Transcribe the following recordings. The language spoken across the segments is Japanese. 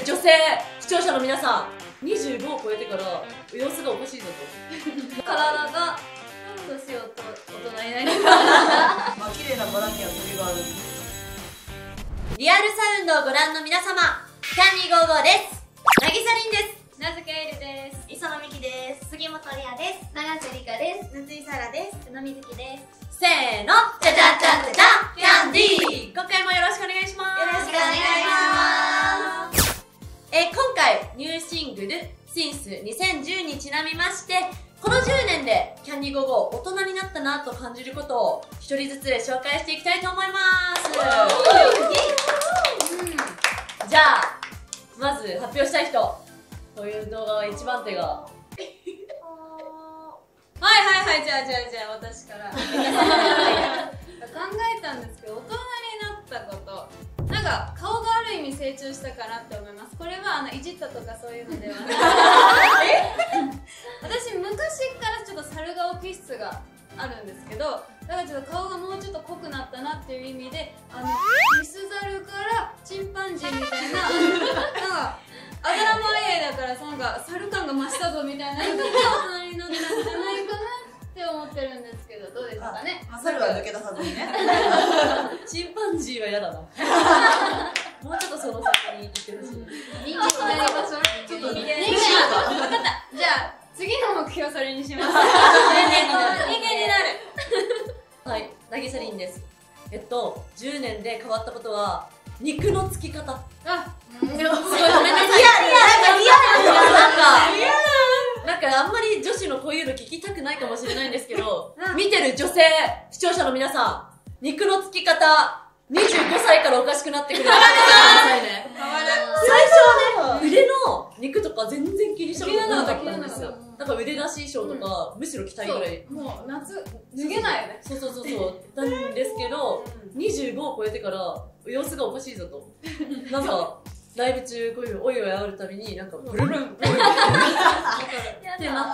る女性視聴者の皆さん25を超えてから様子がおかしいぞと。体が年をと大人になりま あ綺麗なバラには鳥がある。リアルサウンドをご覧の皆様キャンディーゴーゴーです。なぎさりんです。名付けえるです。磯野美希です。杉本里亜です。長瀬理香です。夏井沙羅です。宇野瑞希です。せーの。じゃじゃじゃじゃじゃキャンディー。今回もよろしくお願いしますス2010」にちなみましてこの10年でキャンディーゴーゴー大人になったなと感じることを一人ずつで紹介していきたいと思います。じゃあまず発表したい人こういう動画は一番手が。はいはいはいじゃあじゃあじゃあ私から。考えたんですけど大人成長したかなって思います。これはあのいじったとかそういうのでは。なく私昔からちょっと猿顔気質があるんですけどだからちょっと顔がもうちょっと濃くなったなっていう意味であのリスザルからチンパンジーみたいななんかあだ名もあいあいだからなんか猿感が増したぞみたいな意味 で大人になったんじゃないかなって思ってるんですけどどうですかね。まあ猿は抜け出さずにね チンパンジーは嫌だなもうちょっとその先に行ってほしい。人間になりましょうちょっと人間分かった。じゃあ次の目標それにします。人間になる。はい、なぎさりんです。えっと、10年で変わったことは、肉のつき方。あすごい、ごめんなさい。いや、いや、なんか、なんかあんまり女子のこういうの聞きたくないかもしれないんですけど、見てる女性、視聴者の皆さん、肉のつき方、25歳からおかしくなってくる。変わる最初はね、腕の肉とか全然気にしたことなかったんですよっ。なんか腕出し衣装とか、むしろ着たいぐらい。もう夏脱げないよねそうそうそうそう、なんですけど、25を超えてから、様子がおかしいぞと。なんか、ライブ中、こういうおいおいあるたびに、なんか、ブルルン ってな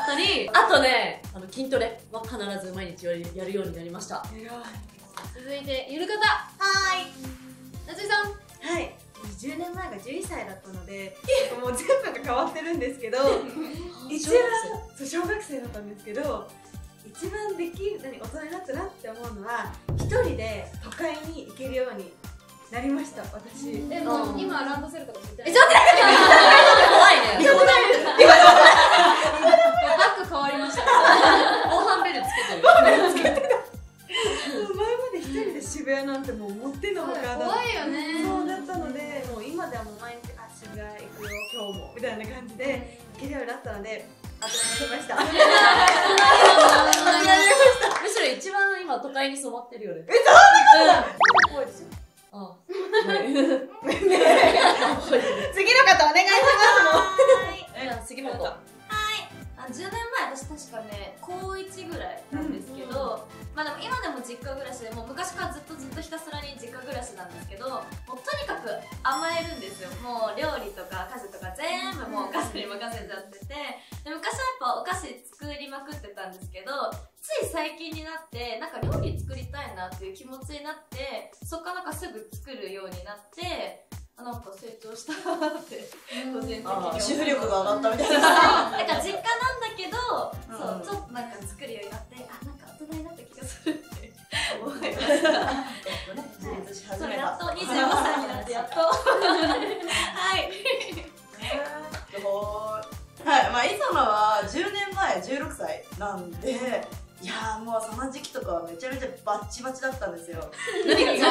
ったり、あとね、あの、筋トレは必ず毎日やるやるようになりました。続いてゆる方は夏井さん。はい。10年前が11歳だったのでもう全部が変わってるんですけど 一番そう小学生だったんですけど一番できる何大人になったなって思うのは一人で都会に行けるようになりました私。えもう今ランドセルとかついてないえちょっと待ってくよ今日もみたいな感じで行けるようになったのでありましたむしろ一番今都会に染まってるよね。えそうなんだ怖いですよ。あ。次の方お願いしますじゃあ杉本。あ10年前私確かね高1ぐらいなんですけど、まあでも今でも実家暮らしでもう昔からずっとずっとひたすら甘えるんですよ。もう料理とか家事とか全部もうお母さんに任せちゃってて。で昔はやっぱお菓子作りまくってたんですけどつい最近になってなんか料理作りたいなっていう気持ちになってそっからなんかすぐ作るようになってあなんか成長したなって個人的に主婦力が上がったみたいな。なんか実家なんだけど、うん。そうちょっとなんか作るようになってあなんか大人になった気がするって思いました自立し始そうめたやっと25歳になってやっと。はい。はい、まあ、磯野は10年前16歳なんでいやーもうその時期とかはめちゃめちゃバッチバチだったんですよ。何がごめんな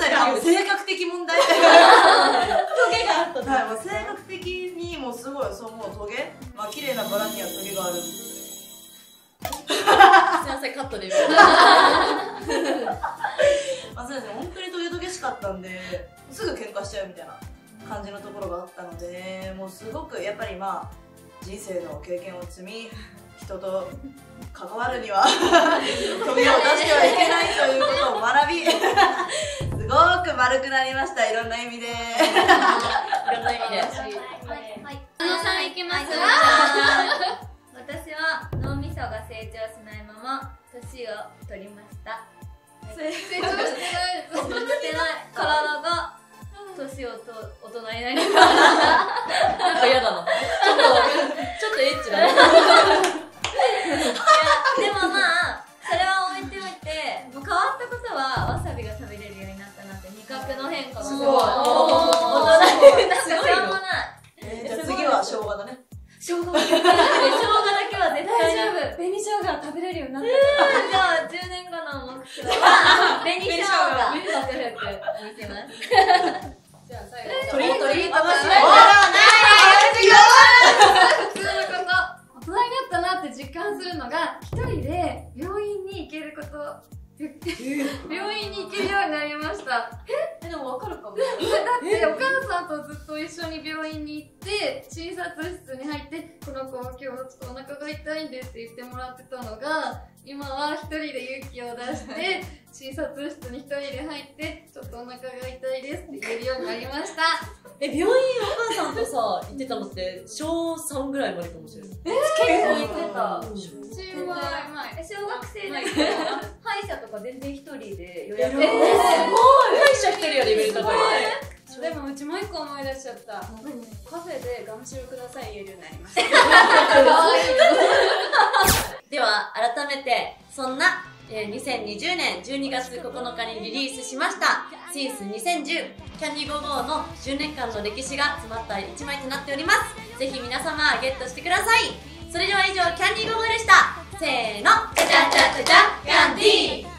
さい性格的問題。トゲがあったはい、もう性格的にもうすごいそうもうトゲ。まあ綺麗なバラにはトゲがある。すいません、カットでんですぐ喧嘩しちゃうみたいな感じのところがあったのでもうすごくやっぱりまあ人生の経験を積み人と関わるには トゲを出してはいけないということを学びすごく丸くなりましたいろんな意味で。いろんな意味で。はいあのさんいきます私は脳みそが成長しないまま年を取りました成長してない。ですしてない体が年をと大人ないないないなんか嫌だな。ちょっと、ちょっとエッチだな。でもまあそれは置いておいてもう変わったことはわさびが食べれるようになったなって味覚の変化がすごい。大人になったすごい。よしょうもない。えーじゃあ次は生姜だね。生姜だけは絶対に大丈夫紅生姜食べれるようになったじゃあ10年後の目標は紅生姜克服にしますじゃあ最後鳥鳥あマジで普通のこと大人になったなって実感するのが一人で病院に行けること病院に行けるようになりましたえでもわかるかもだってお母さんとずっと一緒に病院に行って診察室に入ってこの子は今日ちょっとお腹が痛いんですって言ってもらってたのが今は一人で勇気を出して診察室に一人で入ってちょっとお腹が痛いですって言えるようになりました。え、病院お母さんとさ、行ってたのって、小3ぐらいまでかもしれない。結構言ってた。うんチームは前え小学生。でも歯医者とか全然一人で予約えー、すごい。歯医者一人よりレベル高い。でもうちもう一個思い出しちゃった。カフェでガムシロください言えるようになりました では、改めて、そんな、えー2020年12月9日にリリースしました、シンス2010キャンディーゴゴの10年間の歴史が詰まった1枚となっております。ぜひ皆様ゲットしてください。それでは以上、キャンディーゴーゴーでした。せーの、じゃじゃじゃじゃじゃキャンディー